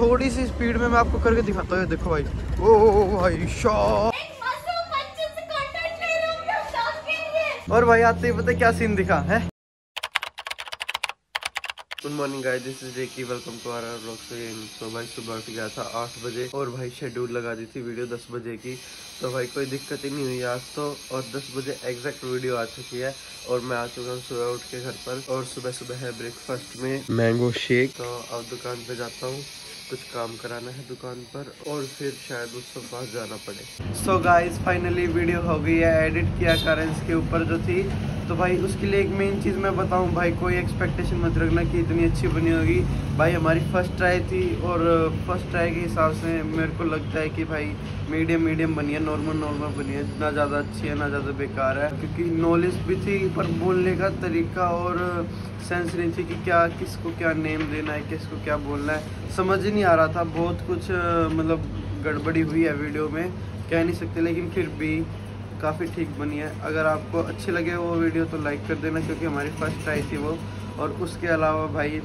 थोड़ी सी स्पीड में मैं आपको करके दिखाता हूँ देखो भाई। ओ भाई शॉट और भाई आते ही पता क्या सीन दिखा है? Good morning guys this is Jackie welcome to our blog so तो भाई सुबह उठ गया था आठ बजे और भाई शेड्यूल लगा दी थी वीडियो दस बजे की। तो भाई कोई दिक्कत ही नहीं हुई आज तो। और दस बजे एग्जैक्ट वीडियो आ चुकी है और मैं आ चुका हूँ सुबह उठ के घर पर। और सुबह सुबह है ब्रेकफास्ट में। मैंगो शेक तो अब दुकान पे जाता हूँ। कुछ काम कराना है दुकान पर और फिर शायद उसके पास जाना पड़े। सो गाइस फाइनली वीडियो हो गई है एडिट किया करेंस के ऊपर जो थी। तो भाई उसके लिए एक मेन चीज़ मैं बताऊँ, भाई कोई एक्सपेक्टेशन मत रखना कि इतनी अच्छी बनी होगी। भाई हमारी फ़र्स्ट ट्राई थी और फ़र्स्ट ट्राई के हिसाब से मेरे को लगता है कि भाई मीडियम मीडियम बनी है नॉर्मल नॉर्मल बनी है। ना ज़्यादा अच्छी है, ना ज़्यादा बेकार है। क्योंकि नॉलेज भी थी, पर बोलने का तरीका और सेंस नहीं थी कि क्या, किसको क्या नेम देना है, किसको क्या बोलना है। समझ नहीं आ रहा था, बहुत कुछ मतलब गड़बड़ी हुई है वीडियो में, कह नहीं सकते, लेकिन फिर भी काफ़ी ठीक बनी है। अगर आपको अच्छे लगे वो वीडियो तो लाइक कर देना, क्योंकि हमारी फ़र्स्ट ट्राई थी वो। और उसके अलावा भाई,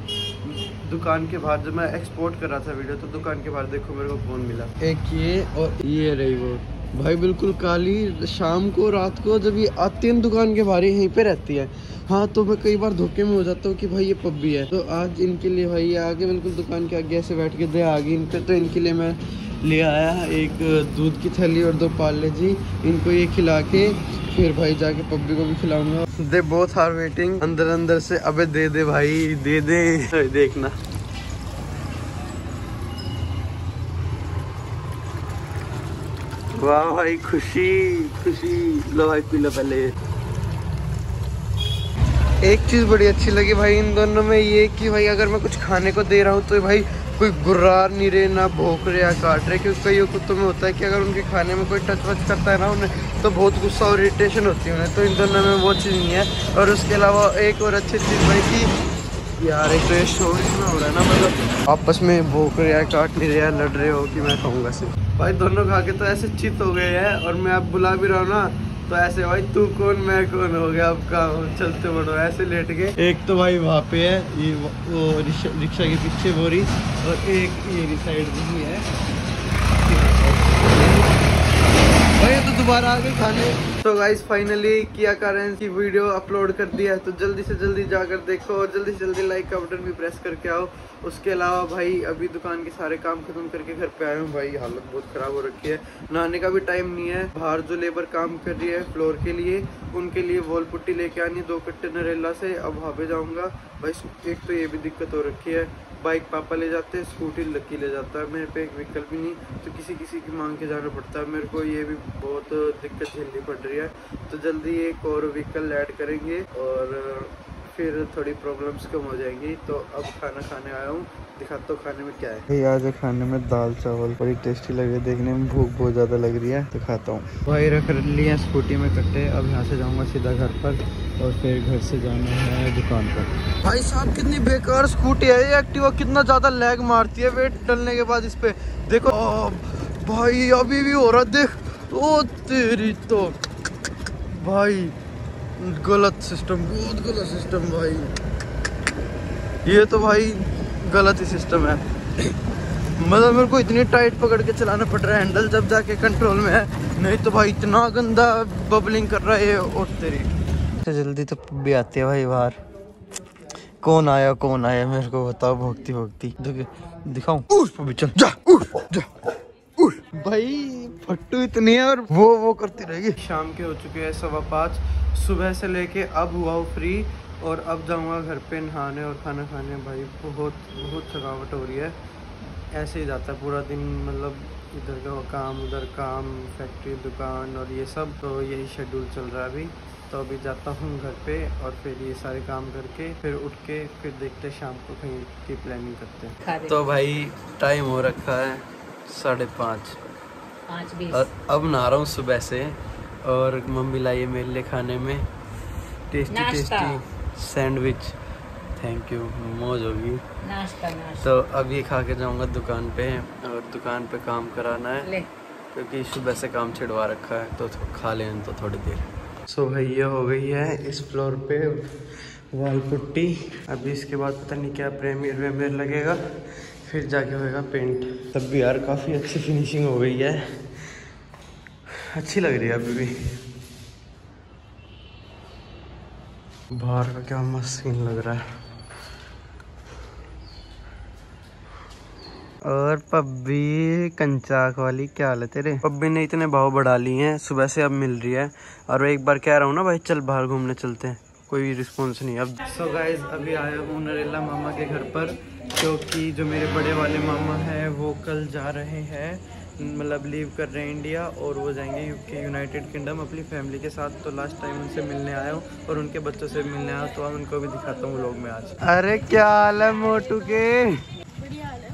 दुकान के बाहर जब मैं एक्सपोर्ट कर रहा था वीडियो तो दुकान के बाहर देखो मेरे को फ़ोन मिला। एक ये और ये रही वो। भाई, बिल्कुल काली शाम को, रात को, जब ये आती है दुकान के बाहर यहीं पे रहती है। हाँ तो मैं कई बार धोखे में हो जाता हूँ कि भाई, ये पब्बी है। तो आज इनके लिए भाई, ये आगे बिल्कुल दुकान के आगे ऐसे बैठ के दे आ गई इनके तो इनके लिए मैं ले आया एक दूध की थैली और दो पाले जी। इनको ये खिला के फिर भाई जाके पब्बी को भी खिलाऊँगा। दे बोथ आर वेटिंग अंदर अंदर से, अबे दे दे भाई, दे दे। देखना। वाह भाई, खुशी खुशी। लो भाई, पी लो पहले। एक चीज़ बड़ी अच्छी लगी भाई इन दोनों में ये कि भाई अगर मैं कुछ खाने को दे रहा हूँ तो भाई कोई गुर्रार नहीं रहे ना भोंक रहे या काट रहे, क्योंकि कई कुत्तों में होता है कि अगर उनके खाने में कोई टच वच करता है ना उन्हें तो बहुत गुस्सा और इरिटेशन होती है उन्हें। तो इन दोनों में वो चीज़ नहीं है। और उसके अलावा एक और अच्छी चीज़ भाई कि यार, एक तो ये शोर इतना हो रहा है ना मतलब आपस में भोंक रहे हैं काट नहीं रहे लड़ रहे हो कि मैं कहूँगा सिर्फ़। भाई, दोनों खा के तो ऐसे चित हो गए हैं। और मैं अब बुला भी रहा हूँ ना तो ऐसे, भाई, तू कौन? मैं कौन हो गया? अब कहा चलते बढ़ो। ऐसे लेट गए एक तो भाई वहाँ पे है, ये वो रिक्शा के पीछे बोरी, और एक ये साइड ही है। भाई तो दोबारा आ गए खाने। तो गाइस फाइनली किया करें की वीडियो अपलोड कर दिया है। तो जल्दी से जल्दी जाकर देखो और जल्दी से जल्दी लाइक का बटन भी प्रेस करके आओ। उसके अलावा भाई, अभी दुकान के सारे काम खत्म करके घर पे आए हूँ। भाई, हालत बहुत खराब हो रखी है। नहाने का भी टाइम नहीं है। बाहर जो लेबर काम कर रही है फ्लोर के लिए, उनके लिए वॉल पुट्टी लेके आनी है दो कट्टे नरेला से। अब वहाँ पे जाऊँगा। भाई, एक तो ये भी दिक्कत हो रखी है। बाइक पापा ले जाते हैं, स्कूटी लकी ले जाता है। मेरे पे एक व्हीकल भी नहीं तो किसी किसी की मांग के जाना पड़ता है। मेरे को ये भी बहुत दिक्कत झेलनी पड़ रही है। तो जल्दी एक और व्हीकल ऐड करेंगे और फिर थोड़ी प्रॉब्लम्स कम हो जाएँगी। तो अब खाना खाने आया हूँ। दिखाता हूँ खाने में क्या है। आज खाने में दाल चावल बड़ी टेस्टी लग रही है। देखने में भूख बहुत ज़्यादा लग रही है। दिखाता हूँ। भाई रख लिए स्कूटी में कट्टे अब यहाँ से जाऊँगा सीधा घर पर और फिर घर से जाना है दुकान पर। भाई साहब कितनी बेकार स्कूटी है ये। एक्टिवा कितना ज़्यादा लैग मारती है। वेट डलने के बाद इस पे देखो। भाई अभी भी हो रहा देख ओ तेरी तो। भाई गलत सिस्टम बहुत गलत सिस्टम भाई। ये तो भाई गलत ही सिस्टम है। मतलब मेरे को इतनी टाइट पकड़ के चलाना पड़ रहा है हैंडल जब जाके कंट्रोल में है नहीं तो भाई इतना गंदा बबलिंग कर रहा है और तेरी। जल्दी तो भी आती है भाई बाहर। कौन आया कौन आया मेरे को बताओ भोगती भोगती दिखाऊँ? चल जा जा। भाई फट्टू इतनी है और वो वो करती रहेगी। शाम के हो चुके हैं सवा पाँच। सुबह से लेके अब हुआ हूँ फ्री और अब जाऊँगा घर पे नहाने और खाना खाने। भाई बहुत बहुत थकावट हो रही है। ऐसे ही जाता है पूरा दिन मतलब इधर का काम उधर काम फैक्ट्री दुकान और ये सब तो यही शेड्यूल चल रहा है अभी। तो अभी जाता हूँ घर पे और फिर ये सारे काम करके फिर उठ के फिर देखते शाम को कहीं की प्लानिंग करते हैं। तो भाई टाइम हो रखा है साढ़े पाँच। अब नहा रहा हूँ सुबह से और मम्मी लाई मेरे लिए खाने में। Tasty tasty sandwich. Thank you मौज होगी। तो अब ये खा के जाऊँगा दुकान पे और दुकान पे काम कराना है। क्योंकि सुबह से काम छिड़वा रखा है तो खा लें तो थोड़ी देर। सो so, भाई ये हो गई है इस फ्लोर पे वाल पुट्टी। अभी इसके बाद पता नहीं क्या प्रेमियर वेमियर लगेगा। फिर जाके होएगा पेंट तब भी यार काफ़ी अच्छी फिनिशिंग हो गई है। अच्छी लग रही है अभी भी। बाहर का क्या मस्त सीन लग रहा है। और पब्बी कंचाक वाली क्या हाल है तेरे पब्बी ने इतने भाव बढ़ा लिए हैं सुबह से अब मिल रही है। और एक बार कह रहा हूँ ना भाई चल बाहर घूमने चलते हैं। कोई रिस्पॉन्स नहीं। अब सो so गाइज़ अभी आया हूँ नरेला मामा के घर पर क्योंकि जो मेरे बड़े वाले मामा हैं वो कल जा रहे हैं मतलब लीव कर रहे हैं इंडिया और वो जाएँगे यूके यूनाइटेड किंगडम अपनी फैमिली के साथ। तो लास्ट टाइम उनसे मिलने आया हूँ और उनके बच्चों से मिलने आया तो अब उनको भी दिखाता हूँ लोग में आज। अरे क्या हाल है मोटू के? बढ़िया है।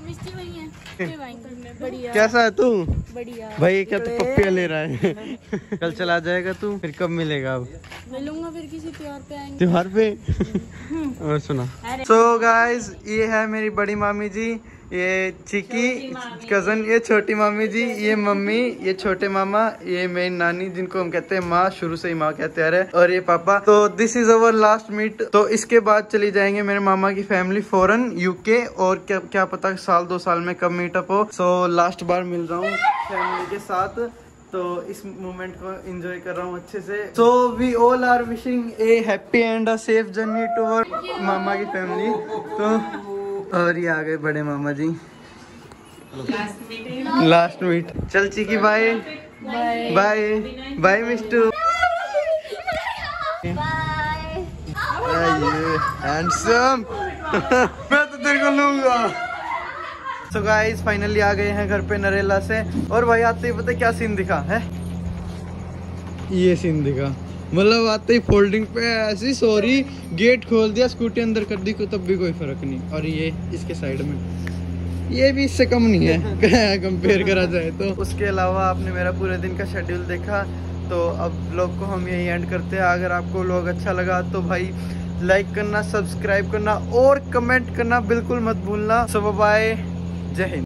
कैसा है तू? बढ़िया। भाई क्या तू पप्पिया ले रहा है? कल चला जाएगा तू फिर कब मिलेगा अब? मिलूँगा फिर किसी त्योहार पे आएँगे। त्योहार पे? और सुना। सो so गाइस ये है मेरी बड़ी मामी जी। ये चिकी कज़न ये छोटी मामी जी ये मम्मी ये छोटे मामा ये मेरी नानी जिनको हम कहते हैं माँ शुरू से ही माँ कहते आ रहे हैं और ये पापा। तो this is our last meet तो इसके बाद चली जाएँगे मेरे मामा की फैमिली फॉरन यूके और क्या क्या पता साल दो साल में कब मीटअप हो। सो so, लास्ट बार मिल रहा हूँ फैमिली के साथ। तो इस मोमेंट को एंजॉय कर रहा हूँ अच्छे से। So we all are wishing a happy and a safe journey to our मामा की फैमिली तो और ये आ गए बड़े मामा जी। लास्ट मीट चल Chiki bye bye bye Mistu. Handsome मैं तो तेरे को लूँगा। सो गाइस फाइनली आ गए हैं घर पे नरेला से। और भाई आते ही पता क्या सीन दिखा है? ये सीन दिखा। मतलब आते ही फोल्डिंग पे ऐसी सॉरी गेट खोल दिया स्कूटी अंदर कर दी, को तब भी कोई फ़र्क नहीं। और ये इसके साइड में। ये भी इससे कम नहीं है कंपेयर करा जाए तो। उसके अलावा आपने मेरा पूरे दिन का शेड्यूल देखा तो अब ब्लॉग को हम यही एंड करते हैं। अगर आपको ब्लॉग अच्छा लगा तो भाई लाइक करना सब्सक्राइब करना और कमेंट करना बिल्कुल मत भूलना। सब बाय जय हिंद।